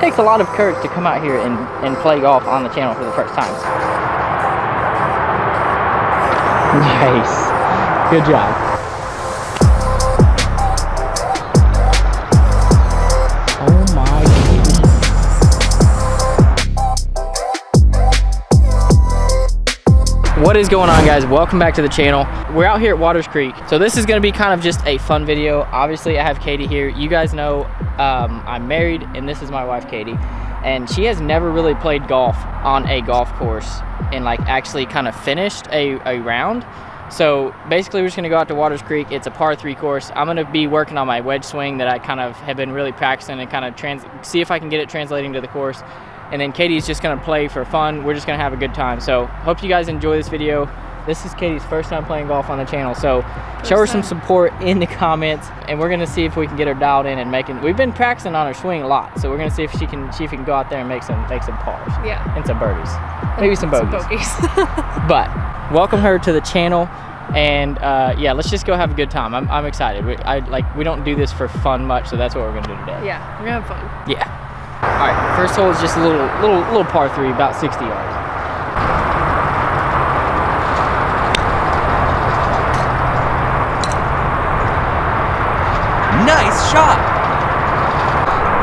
takes a lot of courage to come out here and, and play golf on the channel for the first time. Nice. Good job. What is going on guys? Welcome back to the channel. We're out here at Waters Creek. So this is gonna be kind of just a fun video. Obviously I have Katie here. You guys know um, I'm married and this is my wife Katie. And she has never really played golf on a golf course and like actually kind of finished a, a round. So basically we're just gonna go out to Waters Creek. It's a par three course. I'm gonna be working on my wedge swing that I kind of have been really practicing and kind of trans see if I can get it translating to the course. And then Katie's just gonna play for fun. We're just gonna have a good time. So hope you guys enjoy this video. This is Katie's first time playing golf on the channel, so first show her some support in the comments, and we're gonna see if we can get her dialed in and making. We've been practicing on her swing a lot, so we're gonna see if she can see if we can go out there and make some make some pars. Yeah. And some birdies, maybe some bogeys. Some bogeys. but welcome her to the channel, and uh, yeah, let's just go have a good time. I'm I'm excited. We, I like we don't do this for fun much, so that's what we're gonna do today. Yeah, we're gonna have fun. Yeah. All right, first hole is just a little little little par three, about 60 yards. Nice shot.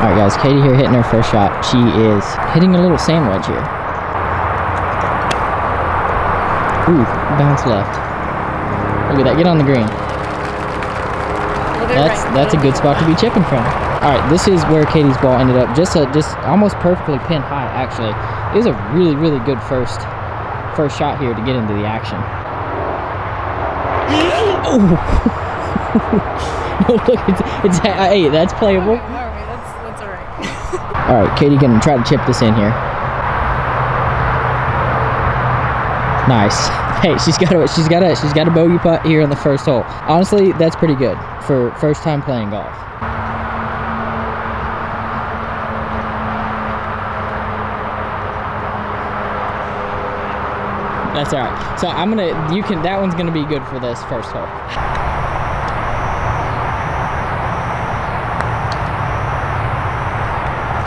All right, guys, Katie here hitting her first shot. She is hitting a little sand wedge here. Ooh, bounce left. Look at that, get on the green. That's right. that's a good spot to be chipping from. All right, this is where Katie's ball ended up. Just a, just almost perfectly pin high, actually. It was a really, really good first first shot here to get into the action. Oh! no, look, it's, it's hey, that's playable. Okay, all right, that's that's all right. All right, Katie gonna try to chip this in here. Nice. Hey, she's got a she's got a she's got a bogey putt here on the first hole. Honestly, that's pretty good for first time playing golf. That's all right. So I'm gonna you can that one's gonna be good for this first hole.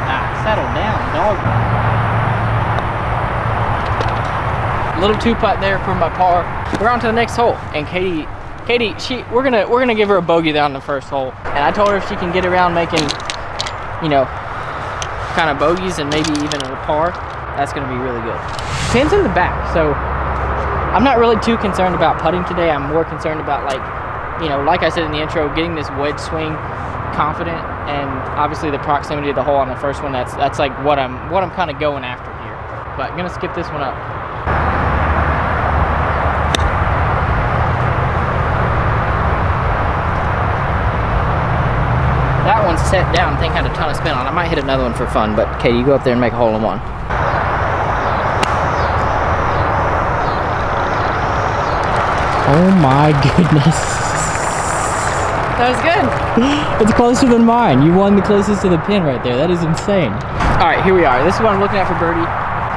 Ah, settle down, dog. Little two putt there for my par. We're on to the next hole, and Katie, Katie, she, we're gonna, we're gonna give her a bogey down the first hole, and I told her if she can get around making, you know, kind of bogeys and maybe even a par, that's gonna be really good. Pin's in the back, so I'm not really too concerned about putting today. I'm more concerned about like, you know, like I said in the intro, getting this wedge swing confident, and obviously the proximity of the hole on the first one. That's that's like what I'm what I'm kind of going after here. But I'm gonna skip this one up. That one's set down. Thing had a ton of spin on. it. I might hit another one for fun, but Katie, you go up there and make a hole in one. Oh my goodness. That was good. It's closer than mine. You won the closest to the pin right there. That is insane. All right, here we are. This is what I'm looking at for birdie.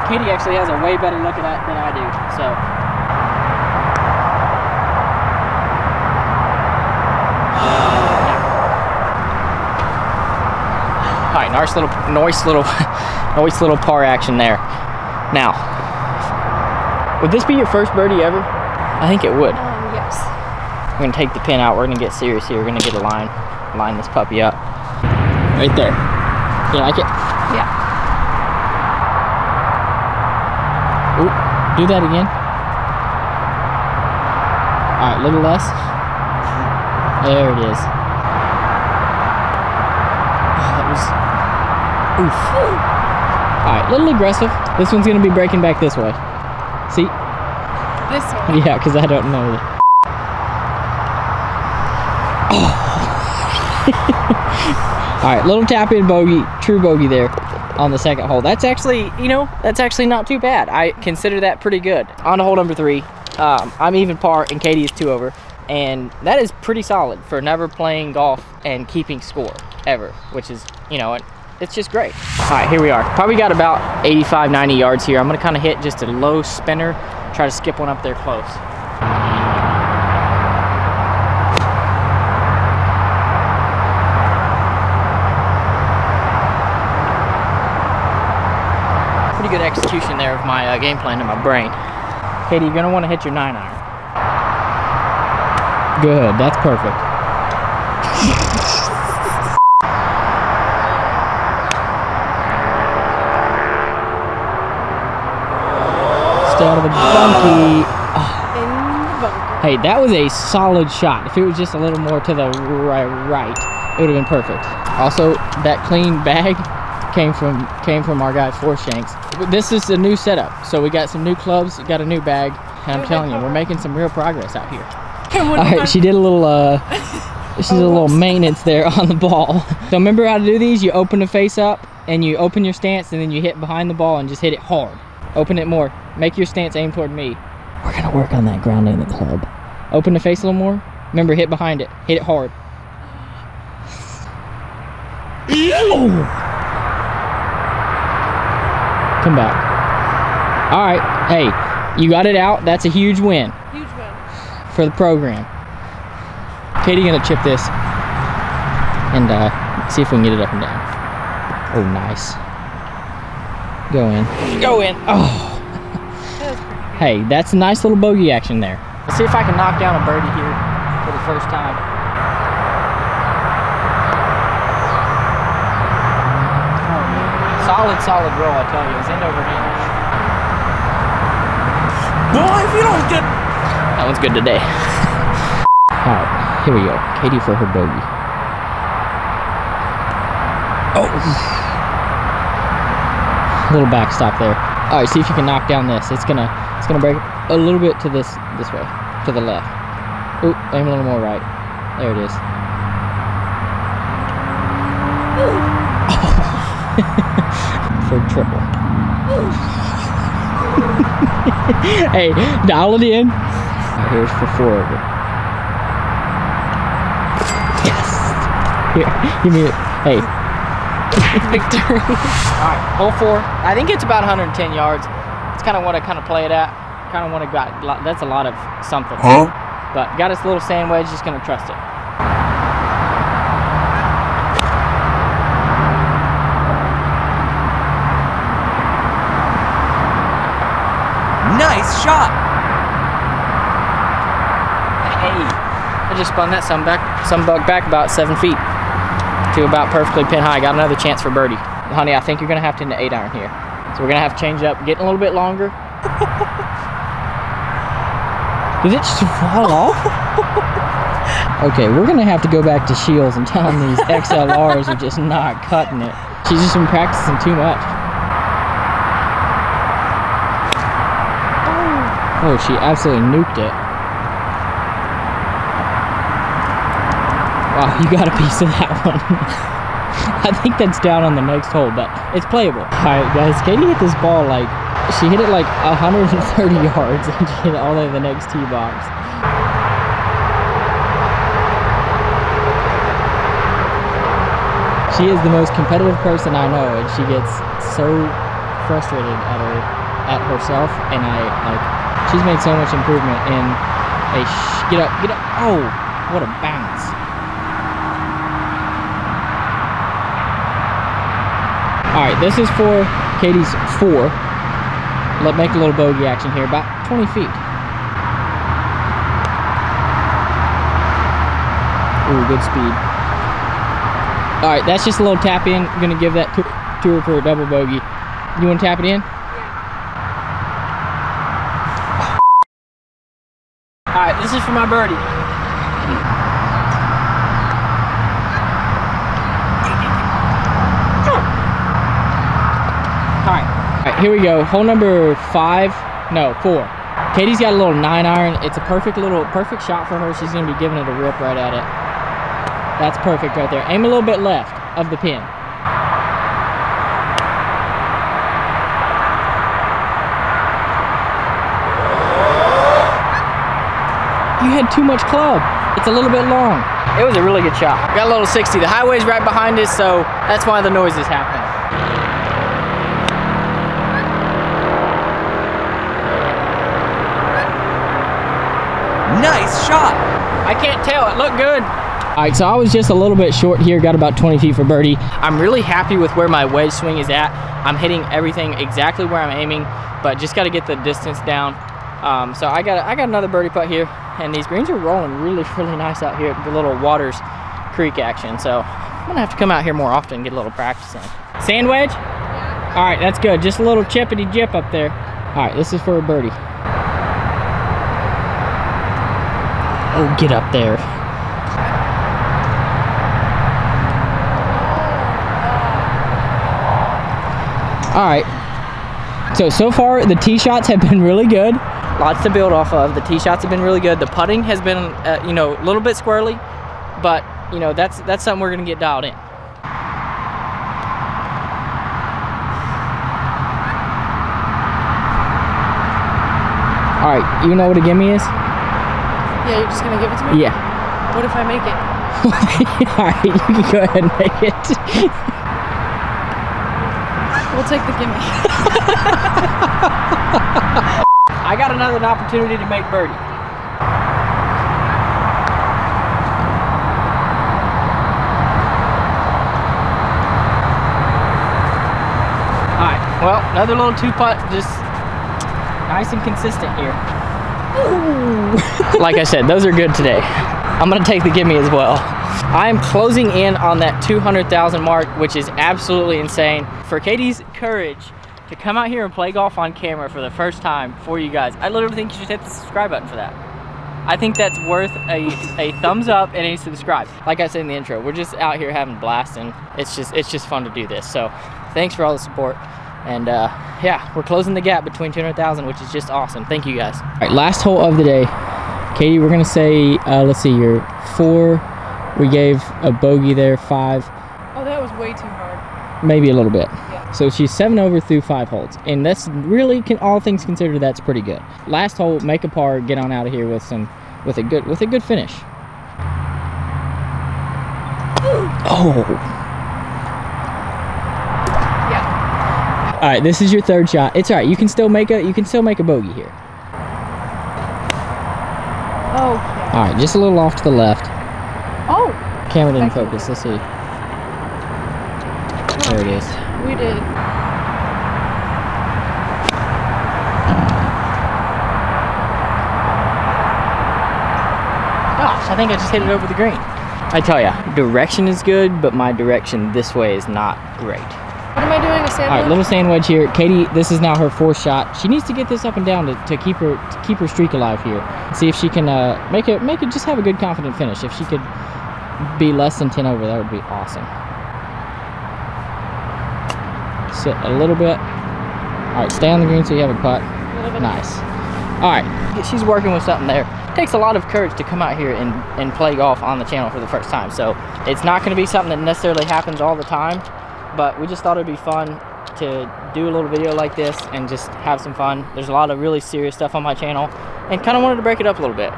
Katie actually has a way better look at that than I do. So. All right, nice little, nice little, nice little par action there. Now, would this be your first birdie ever? I think it would. Um, yes. We're gonna take the pin out. We're gonna get serious here. We're gonna get a line, line this puppy up. Right there. You like it? Yeah. Ooh, do that again. All right, a little less. There it is. Oh, that was. Oof. All right, a little aggressive. This one's gonna be breaking back this way. See? This. Yeah, because I don't know. All right, little tap in bogey, true bogey there on the second hole. That's actually, you know, that's actually not too bad. I consider that pretty good. On to hole number three. Um, I'm even par and Katie is two over. And that is pretty solid for never playing golf and keeping score ever, which is, you know, it's just great. All right, here we are. Probably got about 85, 90 yards here. I'm gonna kind of hit just a low spinner, try to skip one up there close. Pretty good execution there of my uh, game plan in my brain. Katie, you're gonna wanna hit your nine iron. Good, that's perfect. The bunkie. In the bunker. Hey, that was a solid shot. If it was just a little more to the right, right it would have been perfect. Also, that clean bag came from came from our guy Four Shanks. This is a new setup, so we got some new clubs, got a new bag, and I'm telling you, we're making some real progress out here. All right, she did a little uh, she did a little maintenance there on the ball. So remember how to do these? You open the face up and you open your stance, and then you hit behind the ball and just hit it hard. Open it more. Make your stance aim toward me. We're gonna work on that grounding the club. Open the face a little more. Remember, hit behind it. Hit it hard. Come back. All right. Hey, you got it out. That's a huge win Huge win. for the program. Katie gonna chip this and uh, see if we can get it up and down. Oh, nice. Go in. Go in. Oh. That was pretty good. Hey, that's a nice little bogey action there. Let's see if I can knock down a birdie here for the first time. Oh, solid, solid roll, I tell you. It's end over hand. Boy, if you don't get That one's good today. Alright, here we go. Katie for her bogey. Oh! Little backstop there. Alright, see if you can knock down this. It's gonna it's gonna break a little bit to this this way. To the left. Ooh, aim a little more right. There it is. for triple. hey, dial it in. Alright, here's for four over. Yes. Here, give me it. Hey. Victory. Alright, hole four. I think it's about 110 yards. It's kind of what I kind of play it at. Kind of want to got. That's a lot of something. Huh? But got us a little sand wedge. Just gonna trust it. Nice shot. Hey, I just spun that some back, some bug back about seven feet to about perfectly pin high. Got another chance for birdie. Honey, I think you're gonna have to an eight iron here. So we're gonna have to change up, getting a little bit longer. Did it just fall off? okay, we're gonna have to go back to Shields and tell them these XLRs are just not cutting it. She's just been practicing too much. Oh, oh she absolutely nuked it. Wow, you got a piece of that one. I think that's down on the next hole, but it's playable. All right, guys, Katie hit this ball like, she hit it like 130 yards and she hit it all the way to the next tee box. She is the most competitive person I know, and she gets so frustrated at her, at herself, and I like, she's made so much improvement in a, get up, get up, oh, what a bounce. All right, this is for Katie's four. Let's make a little bogey action here, about 20 feet. Ooh, good speed. All right, that's just a little tap in. I'm gonna give that to, her for a double bogey. You want to tap it in? Yeah. All right, this is for my birdie. All right, all right, here we go. Hole number five, no, four. Katie's got a little nine iron. It's a perfect little, perfect shot for her. She's gonna be giving it a rip right at it. That's perfect right there. Aim a little bit left of the pin. You had too much club. It's a little bit long. It was a really good shot. Got a little 60. The highway's right behind us, so that's why the noise is happening. I can't tell. It looked good. All right, so I was just a little bit short here, got about 20 feet for birdie. I'm really happy with where my wedge swing is at. I'm hitting everything exactly where I'm aiming, but just got to get the distance down. Um, so I got I got another birdie putt here, and these greens are rolling really, really nice out here at the little Waters Creek action. So I'm gonna have to come out here more often and get a little practice in. Sand wedge? All right, that's good. Just a little chippity jip up there. All right, this is for a birdie. Oh, get up there. All right. So, so far the tee shots have been really good. Lots to build off of. The tee shots have been really good. The putting has been, uh, you know, a little bit squirrely, but you know, that's that's something we're gonna get dialed in. All right, you know what a gimme is? Yeah, you're just gonna give it to me? Yeah. What if I make it? All right, you can go ahead and make it. We'll take the gimme. I got another opportunity to make birdie. All right, well, another little two putt, just nice and consistent here. like I said, those are good today. I'm gonna take the gimme as well. I am closing in on that 200,000 mark, which is absolutely insane. For Katie's courage to come out here and play golf on camera for the first time for you guys, I literally think you should hit the subscribe button for that. I think that's worth a, a thumbs up and a subscribe. Like I said in the intro, we're just out here having blast and it's just it's just fun to do this. So thanks for all the support. And uh, yeah, we're closing the gap between 200,000, which is just awesome. Thank you guys. All right, last hole of the day. Katie, we're gonna say, uh, let's see, you're four. We gave a bogey there, five, Oh, that was way too hard. maybe a little bit. Yeah. So she's seven over through five holes, and that's really, can, all things considered, that's pretty good. Last hole, make a par, get on out of here with some, with a good, with a good finish. Oh. Yeah. All right, this is your third shot. It's all right. You can still make a, you can still make a bogey here. Oh. All right, just a little off to the left. Oh. Camera didn't focus. Let's see. There it is. We did. Gosh, I think I just hit it over the green. I tell ya, direction is good, but my direction this way is not great. What am I doing? A sandwich? All right, little sand wedge here. Katie, this is now her fourth shot. She needs to get this up and down to, to keep her to keep her streak alive here. See if she can uh, make it make it just have a good confident finish. If she could be less than 10 over, that would be awesome. Sit a little bit. All right, stay on the green so you have a putt. A. Nice. All right, she's working with something there. takes a lot of courage to come out here and, and play golf on the channel for the first time. So it's not going to be something that necessarily happens all the time, but we just thought it'd be fun to do a little video like this and just have some fun. There's a lot of really serious stuff on my channel and kind of wanted to break it up a little bit.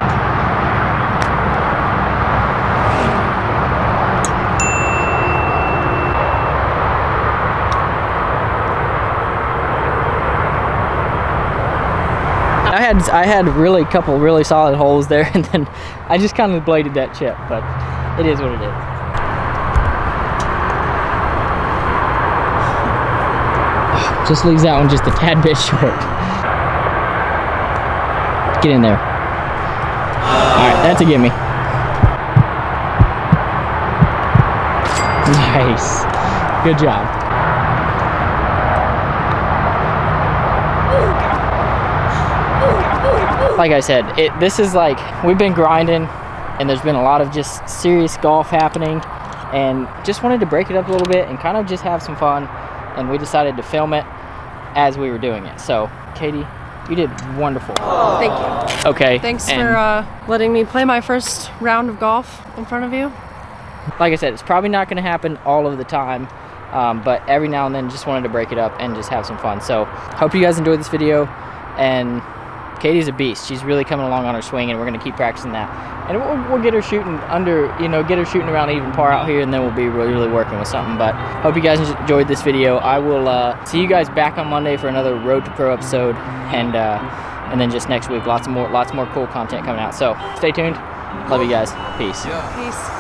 I had I had really a couple really solid holes there, and then I just kind of bladed that chip, but it is what it is. Just leaves that one just a tad bit short. Get in there. All right, that's a gimme. Nice. Good job. like I said, it this is like we've been grinding and there's been a lot of just serious golf happening and just wanted to break it up a little bit and kind of just have some fun and we decided to film it as we were doing it. So, Katie, you did wonderful. Thank you. Okay. Thanks and for uh, letting me play my first round of golf in front of you. like I said, it's probably not going to happen all of the time, um, but every now and then just wanted to break it up and just have some fun. So, hope you guys enjoyed this video and Katie's a beast. She's really coming along on her swing, and we're gonna keep practicing that. And we'll, we'll get her shooting under, you know, get her shooting around even par out here, and then we'll be really, really working with something. But hope you guys enjoyed this video. I will uh, see you guys back on Monday for another Road to Pro episode, and uh, and then just next week, lots of more, lots more cool content coming out. So stay tuned. Love you guys. Peace. Peace.